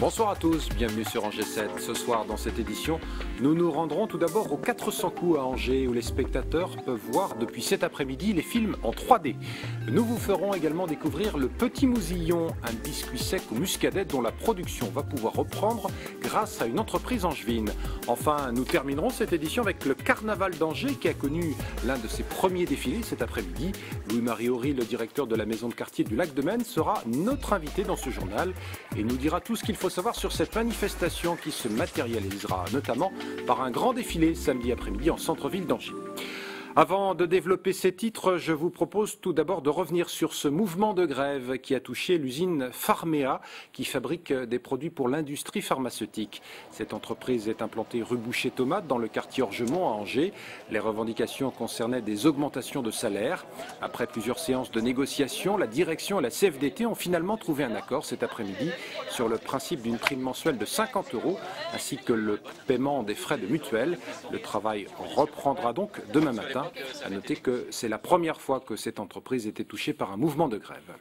Bonsoir à tous, bienvenue sur Angers 7. Ce soir, dans cette édition, nous nous rendrons tout d'abord aux 400 coups à Angers, où les spectateurs peuvent voir depuis cet après-midi les films en 3D. Nous vous ferons également découvrir le Petit Mousillon, un biscuit sec au muscadet dont la production va pouvoir reprendre grâce à une entreprise angevine. Enfin, nous terminerons cette édition avec le Carnaval d'Angers qui a connu l'un de ses premiers défilés cet après-midi. Louis-Marie Horry, le directeur de la maison de quartier du Lac de Maine, sera notre invité dans ce journal et nous dira tout ce qu'il faut savoir sur cette manifestation qui se matérialisera notamment par un grand défilé samedi après-midi en centre-ville d'Angers. Avant de développer ces titres, je vous propose tout d'abord de revenir sur ce mouvement de grève qui a touché l'usine Pharmea qui fabrique des produits pour l'industrie pharmaceutique. Cette entreprise est implantée rue Boucher-Tomate dans le quartier Orgemont à Angers. Les revendications concernaient des augmentations de salaire. Après plusieurs séances de négociation, la direction et la CFDT ont finalement trouvé un accord cet après-midi sur le principe d'une prime mensuelle de 50 euros ainsi que le paiement des frais de mutuelle. Le travail reprendra donc demain matin. À noter que c'est la première fois que cette entreprise était touchée par un mouvement de grève.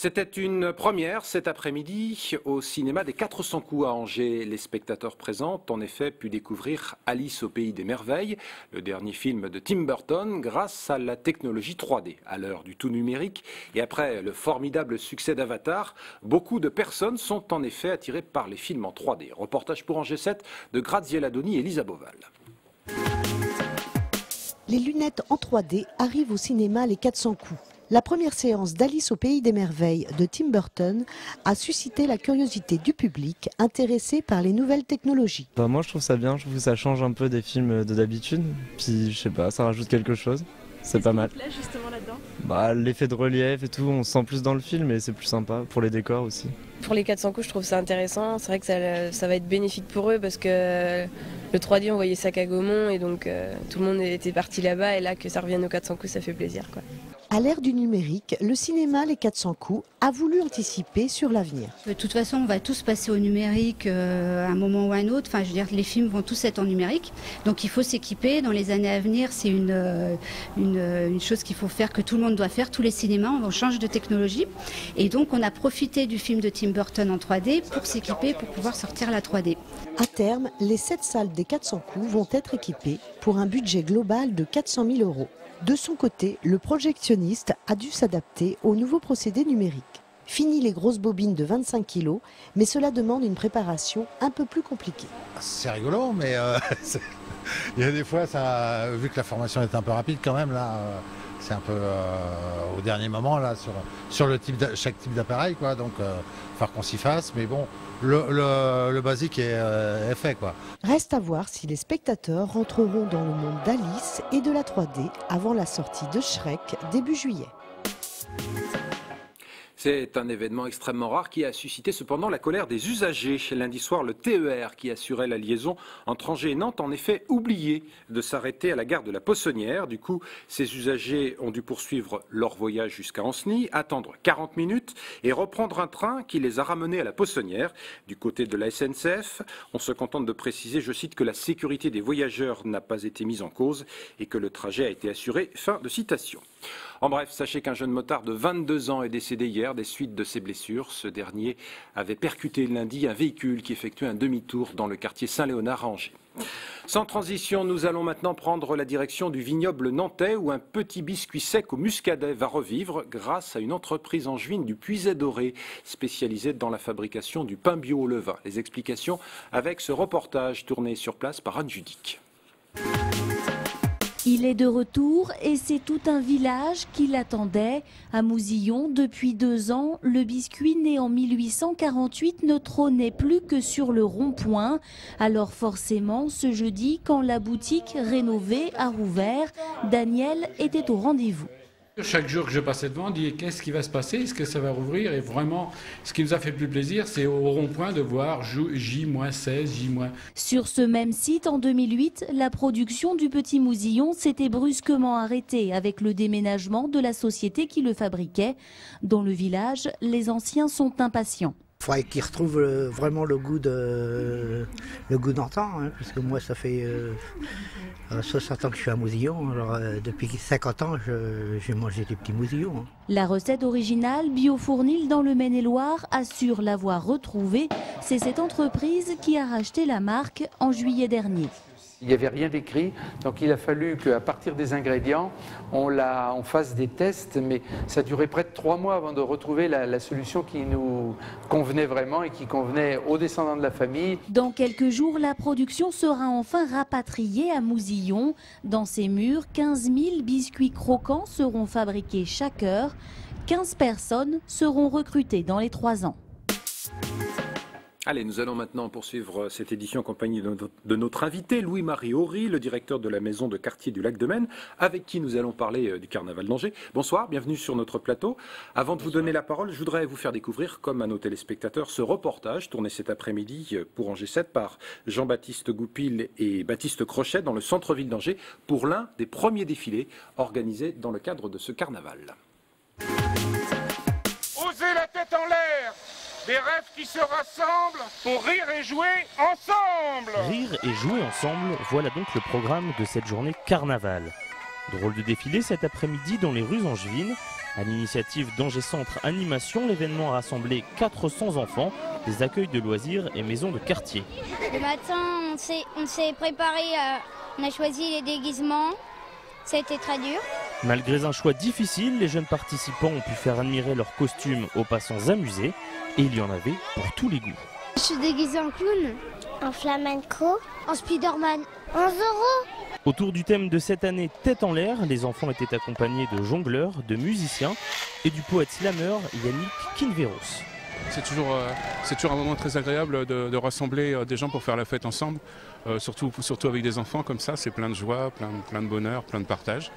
C'était une première cet après-midi au cinéma des 400 coups à Angers. Les spectateurs présents ont en effet pu découvrir Alice au pays des merveilles, le dernier film de Tim Burton, grâce à la technologie 3D. À l'heure du tout numérique et après le formidable succès d'Avatar, beaucoup de personnes sont en effet attirées par les films en 3D. Reportage pour Angers 7 de Graziella Doni et Elisa Boval les lunettes en 3D arrivent au cinéma les 400 coups. La première séance d'Alice au pays des merveilles de Tim Burton a suscité la curiosité du public intéressé par les nouvelles technologies. Bah moi je trouve ça bien, je trouve que ça change un peu des films de d'habitude, puis je sais pas, ça rajoute quelque chose. C'est pas mal. justement là-dedans? Bah l'effet de relief et tout, on se sent plus dans le film et c'est plus sympa pour les décors aussi. Pour les 400 coups, je trouve ça intéressant. C'est vrai que ça, ça va être bénéfique pour eux parce que le 3D, on voyait ça qu'à Gaumont et donc euh, tout le monde était parti là-bas et là que ça revienne aux 400 coups, ça fait plaisir. Quoi. À l'ère du numérique, le cinéma Les 400 coups a voulu anticiper sur l'avenir. De toute façon, on va tous passer au numérique euh, à un moment ou à un autre. Enfin, je veux dire, les films vont tous être en numérique. Donc il faut s'équiper. Dans les années à venir, c'est une, euh, une, une, chose qu'il faut faire, que tout le monde doit faire. Tous les cinémas, on change de technologie. Et donc on a profité du film de Tim Burton en 3D pour s'équiper, pour pouvoir sortir la 3D. À terme, les 7 salles des 400 coups vont être équipées pour un budget global de 400 000 euros. De son côté, le projectionniste a dû s'adapter au nouveau procédé numérique. Fini les grosses bobines de 25 kg, mais cela demande une préparation un peu plus compliquée. C'est rigolo, mais euh, il y a des fois, ça, vu que la formation est un peu rapide quand même, là, euh, c'est un peu euh, au dernier moment là sur, sur le type chaque type d'appareil, quoi. Donc, il faut qu'on s'y fasse, mais bon, le, le, basique est, est, fait, quoi. Reste à voir si les spectateurs rentreront dans le monde d'Alice et de la 3D avant la sortie de Shrek début juillet. C'est un événement extrêmement rare qui a suscité cependant la colère des usagers. Lundi soir, le TER qui assurait la liaison entre Angers et Nantes en effet oublié de s'arrêter à la gare de la Poissonnière. Du coup, ces usagers ont dû poursuivre leur voyage jusqu'à Anceny, attendre 40 minutes et reprendre un train qui les a ramenés à la Poissonnière. Du côté de la SNCF, on se contente de préciser, je cite, que la sécurité des voyageurs n'a pas été mise en cause et que le trajet a été assuré. Fin de citation. En bref, sachez qu'un jeune motard de 22 ans est décédé hier des suites de ses blessures. Ce dernier avait percuté lundi un véhicule qui effectuait un demi-tour dans le quartier Saint-Léonard à. Sans transition, nous allons maintenant prendre la direction du vignoble nantais où un petit biscuit sec au muscadet va revivre grâce à une entreprise angevine du Puiset Doré spécialisée dans la fabrication du pain bio au levain. Les explications avec ce reportage tourné sur place par Anne Judic. Il est de retour et c'est tout un village qui l'attendait. À Mousillon, depuis deux ans, le biscuit né en 1848 ne trônait plus que sur le rond-point. Alors forcément, ce jeudi, quand la boutique rénovée a rouvert, Daniel était au rendez-vous. Chaque jour que je passais devant, on dit qu'est-ce qui va se passer, est-ce que ça va rouvrir Et vraiment, ce qui nous a fait plus plaisir, c'est au rond-point de voir J-16, J-. Sur ce même site, en 2008, la production du Petit Mousillon s'était brusquement arrêtée avec le déménagement de la société qui le fabriquait. Dans le village, les anciens sont impatients. Faudrait qu'ils retrouvent vraiment le goût de le goût d'antan, hein, parce que moi ça fait 60 ans que je suis à Mousillon, alors depuis 50 ans j'ai mangé des petits mousillons. Hein. La recette originale, Biofournil dans le Maine-et-Loire, assure l'avoir retrouvée. C'est cette entreprise qui a racheté la marque en juillet dernier. Il n'y avait rien d'écrit, donc il a fallu qu'à partir des ingrédients, on, fasse des tests, mais ça duré près de trois mois avant de retrouver la, solution qui nous convenait vraiment et qui convenait aux descendants de la famille. Dans quelques jours, la production sera enfin rapatriée à Mousillon. Dans ces murs, 15 000 biscuits croquants seront fabriqués chaque heure. 15 personnes seront recrutées dans les trois ans. Allez, nous allons maintenant poursuivre cette édition en compagnie de notre invité, Louis-Marie Horry, le directeur de la maison de quartier du Lac de Maine, avec qui nous allons parler euh, du carnaval d'Angers. Bonsoir, bienvenue sur notre plateau. Avant de vous donner la parole, je voudrais vous faire découvrir, comme à nos téléspectateurs, ce reportage tourné cet après-midi euh, pour Angers 7 par Jean-Baptiste Goupil et Baptiste Crochet dans le centre-ville d'Angers pour l'un des premiers défilés organisés dans le cadre de ce carnaval. Des rêves qui se rassemblent pour rire et jouer ensemble Rire et jouer ensemble, voilà donc le programme de cette journée carnaval. Drôle de défilé cet après-midi dans les rues angevines. À l'initiative d'Angers Centre Animation, l'événement a rassemblé 400 enfants, des accueils de loisirs et maisons de quartier. Le matin, on s'est préparé, on a choisi les déguisements. Ça a été très dur. Malgré un choix difficile, les jeunes participants ont pu faire admirer leurs costumes aux passants amusés. Et il y en avait pour tous les goûts. Je suis déguisé en clown, en flamenco, en Spider-Man, en Zorro. Autour du thème de cette année Tête en l'air, les enfants étaient accompagnés de jongleurs, de musiciens et du poète slammer Yannick Kinveros. C'est toujours, euh, toujours, un moment très agréable de, rassembler euh, des gens pour faire la fête ensemble, euh, surtout, surtout avec des enfants comme ça, c'est plein de joie, plein, plein de bonheur, plein de partage.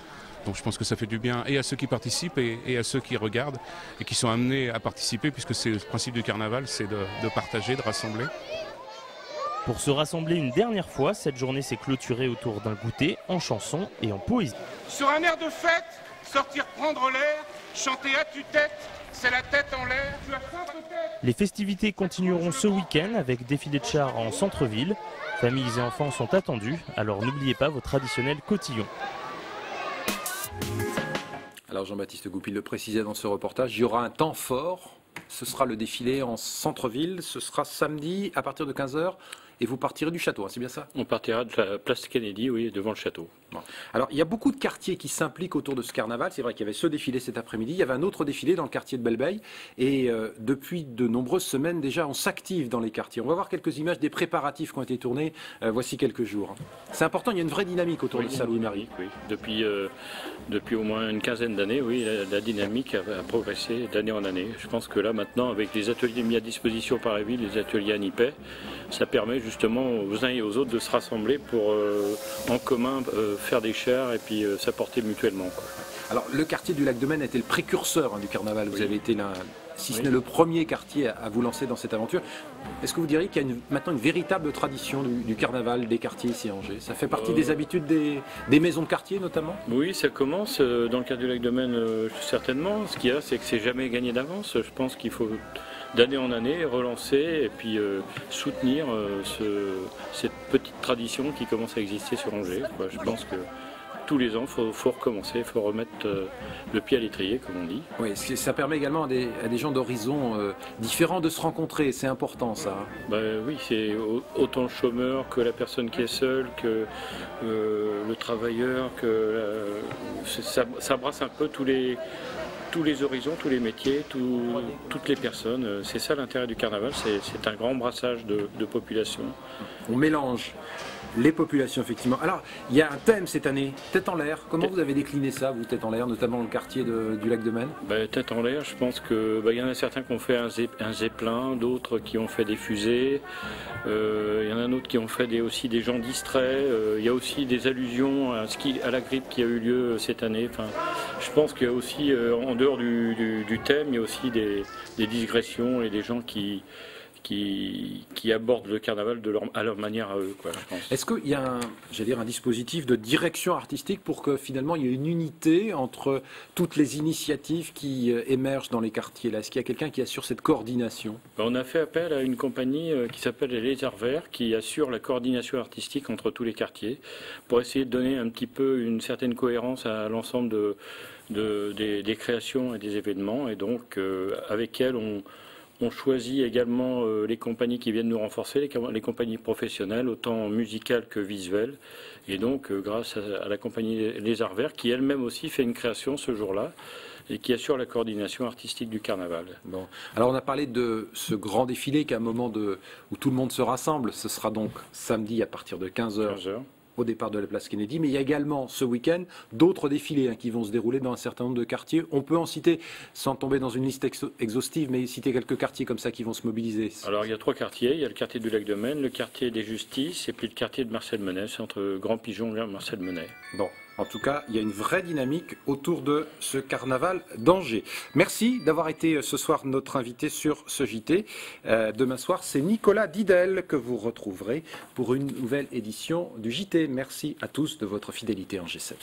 Donc je pense que ça fait du bien et à ceux qui participent et, à ceux qui regardent et qui sont amenés à participer puisque c'est le principe du carnaval, c'est de, partager, de rassembler. Pour se rassembler une dernière fois, cette journée s'est clôturée autour d'un goûter en chanson et en poésie. Sur un air de fête, sortir prendre l'air, chanter à tue-tête, c'est la tête en l'air, Les festivités continueront ce week-end avec défilé de chars en centre-ville. Familles et enfants sont attendus, alors n'oubliez pas vos traditionnels cotillons. Alors Jean-Baptiste Goupil le précisait dans ce reportage, il y aura un temps fort. Ce sera le défilé en centre-ville. Ce sera samedi à partir de 15h. Et vous partirez du château, hein, c'est bien ça On partira de la place Kennedy, oui, devant le château. Alors, il y a beaucoup de quartiers qui s'impliquent autour de ce carnaval. C'est vrai qu'il y avait ce défilé cet après-midi. Il y avait un autre défilé dans le quartier de Belleveille. Et euh, depuis de nombreuses semaines déjà, on s'active dans les quartiers. On va voir quelques images des préparatifs qui ont été tournés euh, voici quelques jours. C'est important, il y a une vraie dynamique autour de ça, Louis-Marie. Oui, depuis, euh, depuis au moins une quinzaine d'années, oui, la, dynamique a, progressé d'année en année. Je pense que là, maintenant, avec les ateliers mis à disposition par la ville, les ateliers à Nipet, ça permet justement aux uns et aux autres de se rassembler pour euh, en commun euh, faire des chairs et puis euh, s'apporter mutuellement. Alors le quartier du lac de Maine était le précurseur hein, du carnaval. Vous avez été là, si ce n'est le premier quartier à, vous lancer dans cette aventure. Est-ce que vous diriez qu'il y a maintenant une véritable tradition du, carnaval des quartiers ici à Angers? Ça fait partie des habitudes des, maisons de quartier notamment? Oui, ça commence dans le quartier du lac de Maine certainement. Ce qu'il y a, c'est que c'est jamais gagné d'avance. Je pense qu'il faut d'année en année relancer et puis euh, soutenir euh, cette petite tradition qui commence à exister sur Angers. Je pense que tous les ans, il faut, recommencer, il faut remettre euh, le pied à l'étrier, comme on dit. Oui, ça permet également à des, gens d'horizons différents de se rencontrer, c'est important ça. Bah, oui, c'est autant le chômeur que la personne qui est seule, que le travailleur, que ça, ça, brasse un peu tous les, tous les horizons, tous les métiers, toutes les personnes. Euh, c'est ça l'intérêt du carnaval, c'est un grand brassage de, population. On mélange les populations, effectivement. Alors, il y a un thème cette année, tête en l'air. Comment vous avez décliné ça, vous, tête en l'air, notamment dans le quartier du lac de Maine? Bah, Tête en l'air, je pense qu'il bah, y en a certains qui ont fait un, zeppelin, d'autres qui ont fait des fusées. Euh, il y en a d'autres qui ont fait des, aussi des gens distraits. Euh, il y a aussi des allusions à, la grippe qui a eu lieu cette année. Enfin, je pense qu'il y a aussi, euh, en dehors du, thème, il y a aussi des, digressions et des gens qui, qui, qui abordent le carnaval de leur, à leur manière à eux. Est-ce qu'il y a un, dire, un dispositif de direction artistique pour que finalement il y ait une unité entre toutes les initiatives qui euh, émergent dans les quartiers là? Est-ce qu'il y a quelqu'un qui assure cette coordination? Ben, On a fait appel à une compagnie euh, qui s'appelle les Lézards Verts, qui assure la coordination artistique entre tous les quartiers, pour essayer de donner un petit peu une certaine cohérence à l'ensemble de, de- des, des créations et des événements. Et donc, euh, avec elle, on, on choisit également euh, les compagnies qui viennent nous renforcer, les, com- les compagnies professionnelles, autant musicales que visuelles. Et donc, euh, grâce à, à la compagnie Les Arts Verts, qui elle-même aussi fait une création ce jour-là et qui assure la coordination artistique du carnaval. Bon. Alors on a parlé de ce grand défilé qui est un moment de, où tout le monde se rassemble. Ce sera donc samedi à partir de 15h. Au départ de la place Kennedy, mais il y a également ce week-end d'autres défilés hein, qui vont se dérouler dans un certain nombre de quartiers. On peut en citer, sans tomber dans une liste exhaustive, mais citer quelques quartiers comme ça qui vont se mobiliser. Alors il y a trois quartiers, il y a le quartier du Lac de Maine, le quartier des Justices et puis le quartier de Marcel Menet, c'est entre Grand Pigeon et Marcel Menet. Bon, en tout cas, il y a une vraie dynamique autour de ce carnaval d'Angers. Merci d'avoir été euh, ce soir notre invité sur ce JT. Euh, demain soir, c'est Nicolas Didel que vous retrouverez pour une nouvelle édition du JT. Merci à tous de votre fidélité en G7.